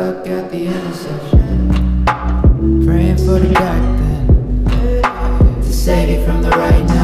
stuck at the intersection. Praying for the back then To save you from the right now.